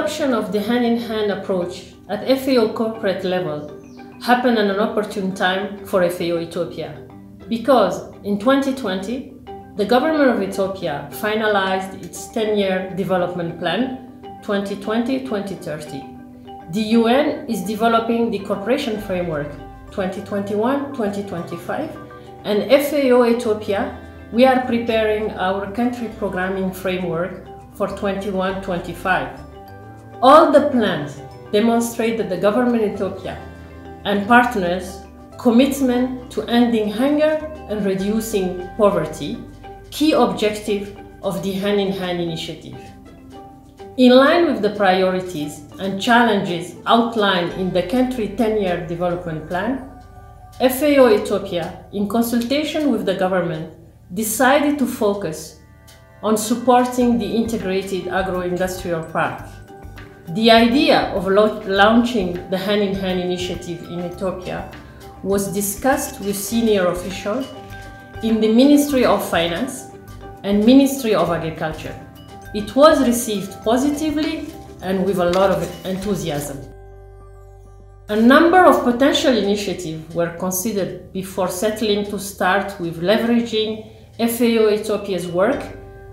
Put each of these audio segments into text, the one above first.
adoption of the hand-in-hand approach at FAO corporate level happened at an opportune time for FAO Ethiopia because in 2020, the government of Ethiopia finalized its 10-year development plan 2020-2030. The UN is developing the cooperation framework 2021-2025 and FAO Ethiopia we are preparing our country programming framework for 21-25. All the plans demonstrate that the government of Ethiopia and partners commitment to ending hunger and reducing poverty, key objective of the Hand in Hand initiative. In line with the priorities and challenges outlined in the country 10-year development plan, FAO Ethiopia, in consultation with the government, decided to focus on supporting the integrated agro-industrial park. The idea of launching the Hand in Hand initiative in Ethiopia was discussed with senior officials in the Ministry of Finance and Ministry of Agriculture. It was received positively and with a lot of enthusiasm. A number of potential initiatives were considered before settling to start with leveraging FAO Ethiopia's work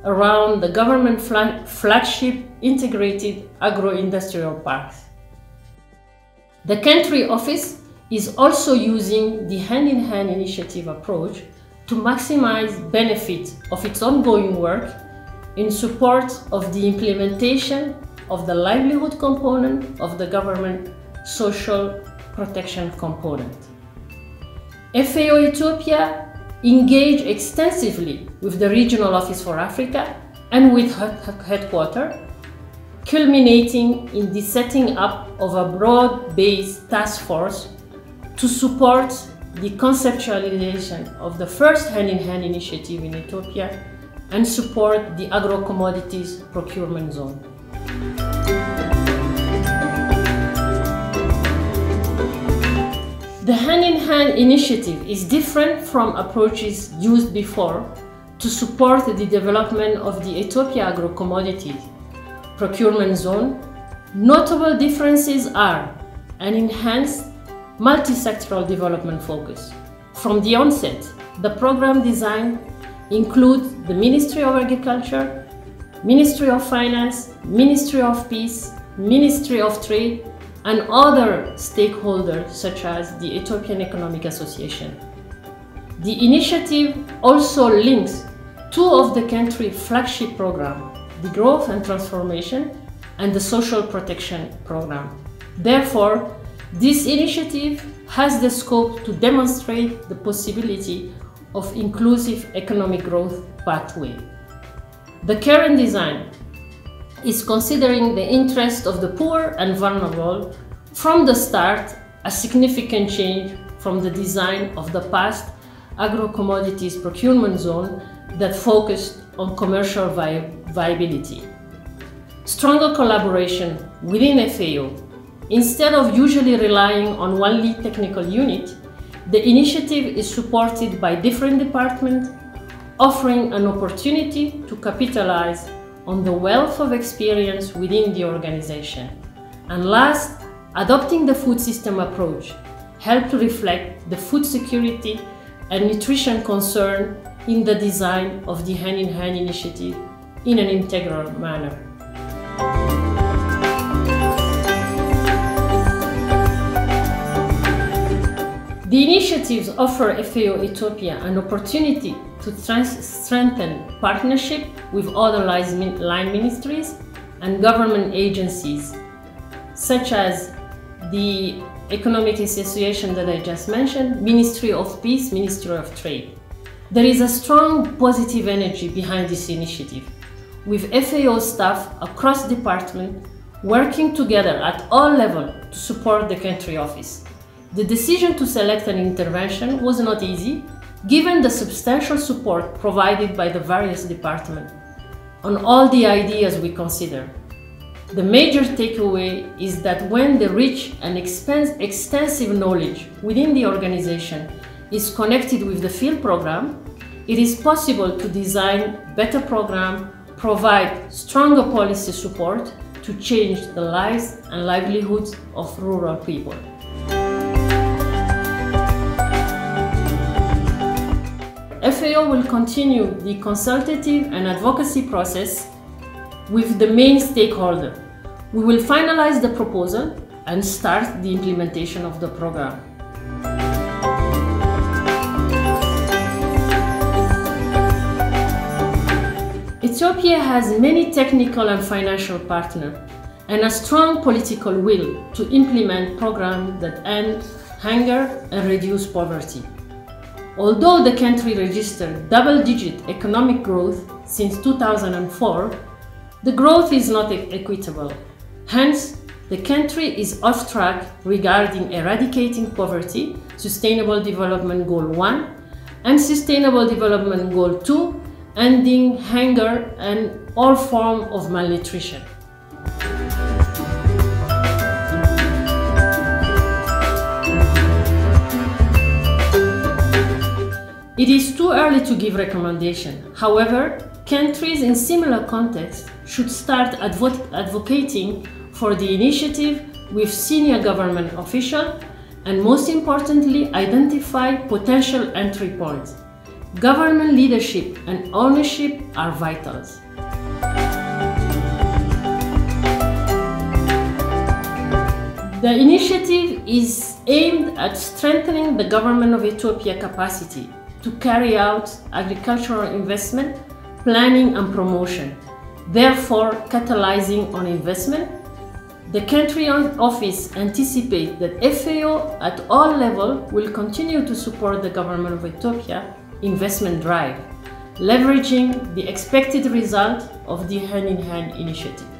around the government flagship integrated agro-industrial parks. The country office is also using the hand-in-hand -hand initiative approach to maximize benefit of its ongoing work in support of the implementation of the livelihood component of the government social protection component. FAO Ethiopia engage extensively with the Regional Office for Africa and with headquarters, culminating in the setting up of a broad-based task force to support the conceptualization of the first hand-in-hand -hand initiative in Ethiopia and support the agro-commodities procurement zone. The hand-in-hand -hand initiative is different from approaches used before to support the development of the Ethiopia agro-commodities procurement zone. Notable differences are an enhanced multi-sectoral development focus. From the onset, the program design includes the Ministry of Agriculture, Ministry of Finance, Ministry of Peace, Ministry of Trade, and other stakeholders such as the Ethiopian Economic Association. The initiative also links two of the country's flagship programs, the Growth and Transformation and the Social Protection Program. Therefore, this initiative has the scope to demonstrate the possibility of inclusive economic growth pathway. The current design is considering the interest of the poor and vulnerable from the start, a significant change from the design of the past agro-commodities procurement zone that focused on commercial vi viability. Stronger collaboration within FAO. Instead of usually relying on one lead technical unit, the initiative is supported by different departments, offering an opportunity to capitalize on the wealth of experience within the organization. And last, adopting the food system approach helped to reflect the food security and nutrition concern in the design of the hand-in-hand -hand initiative in an integral manner. The initiatives offer FAO Ethiopia an opportunity to strengthen partnership with other line ministries and government agencies, such as the Economic Association that I just mentioned, Ministry of Peace, Ministry of Trade. There is a strong positive energy behind this initiative, with FAO staff across department working together at all levels to support the country office. The decision to select an intervention was not easy, given the substantial support provided by the various departments on all the ideas we consider. The major takeaway is that when the rich and extensive knowledge within the organization is connected with the field program, it is possible to design better program, provide stronger policy support to change the lives and livelihoods of rural people. FAO will continue the consultative and advocacy process with the main stakeholder. We will finalize the proposal and start the implementation of the program. Ethiopia has many technical and financial partners and a strong political will to implement programs that end hunger and reduce poverty. Although the country registered double-digit economic growth since 2004, the growth is not equitable. Hence, the country is off track regarding eradicating poverty, Sustainable Development Goal 1, and Sustainable Development Goal 2, ending hunger and all forms of malnutrition. It is too early to give recommendation. However, countries in similar contexts should start advo advocating for the initiative with senior government officials and most importantly, identify potential entry points. Government leadership and ownership are vital. The initiative is aimed at strengthening the government of Ethiopia capacity to carry out agricultural investment, planning and promotion, therefore catalyzing on investment. The country office anticipates that FAO at all levels will continue to support the government of Ethiopia investment drive, leveraging the expected result of the Hand in Hand initiative.